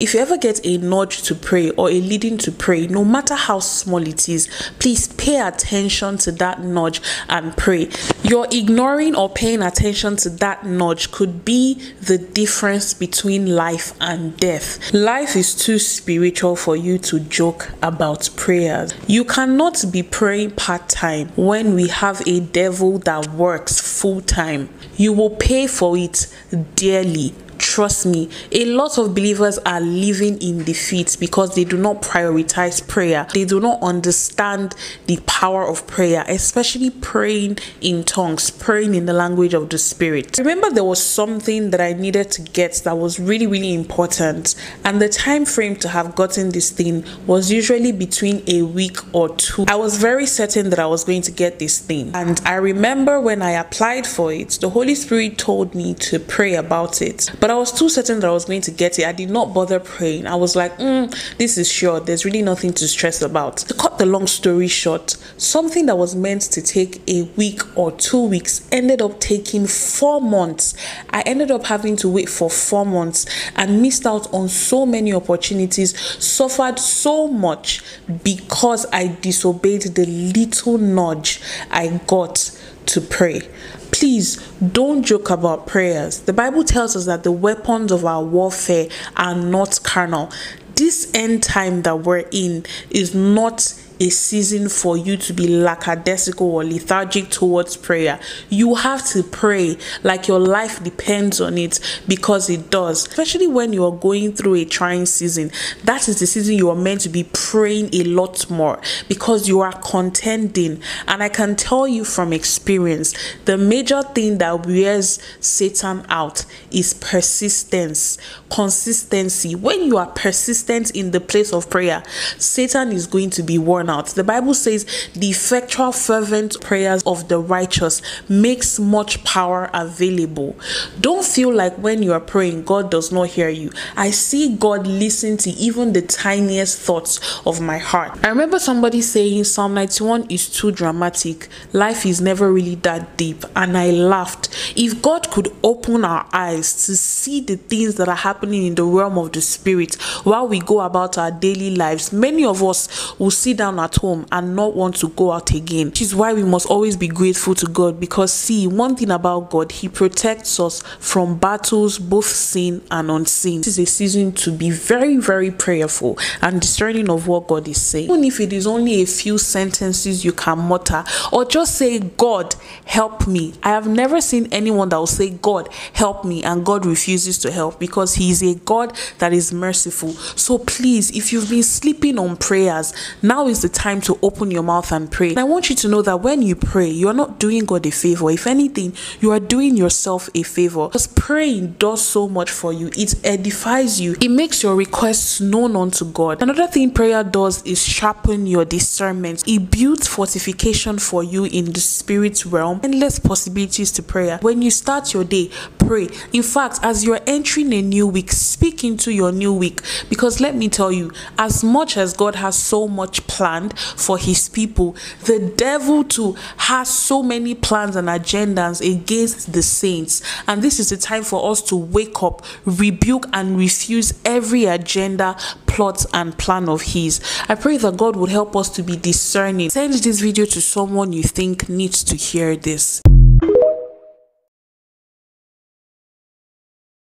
If you ever get a nudge to pray or a leading to pray, no matter how small it is, please pay attention to that nudge and pray. Your ignoring or paying attention to that nudge could be the difference between life and death. Life is too spiritual for you to joke about prayers. You cannot be praying part time when we have a devil that works full time. You will pay for it dearly trust me, a lot of believers are living in defeat because they do not prioritize prayer. They do not understand the power of prayer, especially praying in tongues, praying in the language of the Spirit. Remember, there was something that I needed to get that was really, really important, and the time frame to have gotten this thing was usually between a week or two. I was very certain that I was going to get this thing, and I remember when I applied for it, the Holy Spirit told me to pray about it. But I was too certain that I was going to get it. I did not bother praying. I was like, mm, this is sure. There's really nothing to stress about. To cut the long story short, something that was meant to take a week or two weeks ended up taking four months. I ended up having to wait for four months and missed out on so many opportunities, suffered so much because I disobeyed the little nudge I got to pray. Please don't joke about prayers. The Bible tells us that the weapons of our warfare are not carnal. This end time that we're in is not a season for you to be lackadaisical or lethargic towards prayer. You have to pray like your life depends on it because it does. Especially when you are going through a trying season. That is the season you are meant to be praying a lot more because you are contending. And I can tell you from experience, the major thing that wears Satan out is persistence, consistency. When you are persistent in the place of prayer, Satan is going to be out. The Bible says the effectual fervent prayers of the righteous makes much power available. Don't feel like when you are praying God does not hear you. I see God listen to even the tiniest thoughts of my heart. I remember somebody saying Psalm 91 is too dramatic. Life is never really that deep and I laughed. If God could open our eyes to see the things that are happening in the realm of the spirit while we go about our daily lives, many of us will sit down at home and not want to go out again. Which is why we must always be grateful to God because, see, one thing about God, He protects us from battles, both seen and unseen. This is a season to be very, very prayerful and discerning of what God is saying. Even if it is only a few sentences you can mutter or just say, God, help me. I have never seen anyone that will say, God, help me, and God refuses to help because He is a God that is merciful. So please, if you've been sleeping on prayers, now is the time to open your mouth and pray. And I want you to know that when you pray, you are not doing God a favor. If anything, you are doing yourself a favor. Because praying does so much for you, it edifies you, it makes your requests known unto God. Another thing prayer does is sharpen your discernment, it builds fortification for you in the spirit realm, endless possibilities to prayer. When you start your day, pray. In fact, as you're entering a new week, speak into your new week. Because let me tell you, as much as God has so much planned, for his people. The devil too has so many plans and agendas against the saints. And this is the time for us to wake up, rebuke and refuse every agenda, plot and plan of his. I pray that God would help us to be discerning. Send this video to someone you think needs to hear this.